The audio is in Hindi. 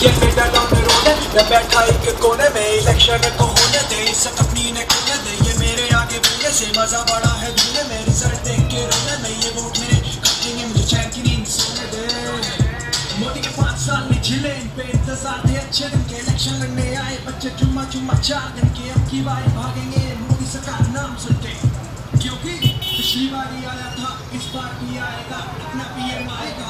ये मेरा डाउन रोड है मैं बैठा एक कोने में इलेक्शन को होने दे, इस कंपनी ने खोने दे, ये मेरे आगे बोलने से, मज़ा बड़ा है दूने में, रिज़ल्ट देख के रोने में, ये वोट मेरे कंपनी ने मुझे चैन की नींद सोने दे। मोदी के पाँच साल में झिले, इन पे इंतज़ार थे अच्छे दिन के इलेक्शन लड़ने आए, बच्चे चुम्मा चुम्मा चार दिन के, अब की बारी भागेंगे, मोदी सरकार नाम सुनते। क्योंकि पिछली बार ही आया था, इस बार भी आएगा, अपना पीएम आएगा।